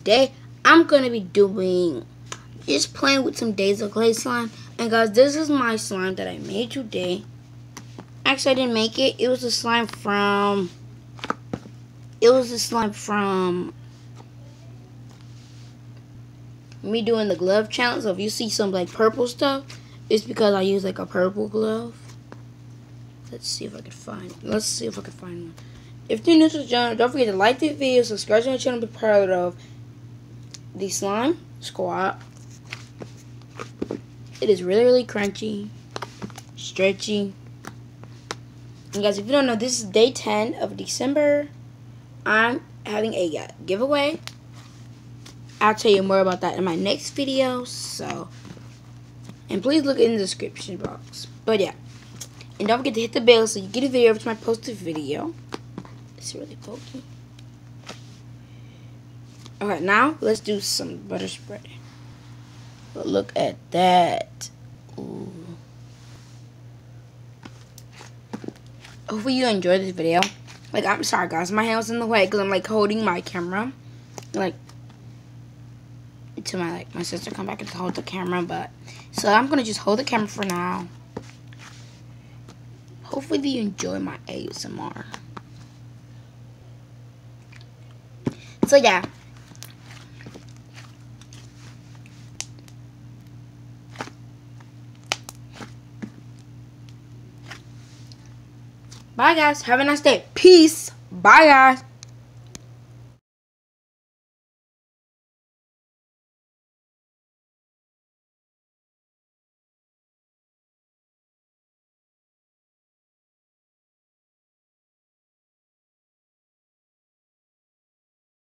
today I'm going to be doing just playing with some Daiso Clay slime. And guys, this is my slime that I made today. Actually, I didn't make it. It was a slime from... It was a slime from... Me doing the glove challenge. So if you see some like purple stuff, it's because I use like a purple glove. Let's see if I can find. Let's see if I can find one. If you're new to the channel, don't forget to like the video, subscribe to my channel, be proud of the slime squat. It is really, really crunchy, stretchy. And guys, if you don't know, this is day 10 of December. I'm having a uh, giveaway. I'll tell you more about that in my next video. So, and please look in the description box. But yeah, and don't forget to hit the bell so you get a video every time I post a video. It's really pokey. Alright, now let's do some butter spread. But look at that. Ooh. Hopefully you enjoyed this video. Like, I'm sorry, guys. My hand was in the way because I'm, like, holding my camera. Like, until my, like, my sister come back and hold the camera. But, so I'm going to just hold the camera for now. Hopefully you enjoy my ASMR. So, yeah. Bye, guys. Have a nice day. Peace. Bye, guys.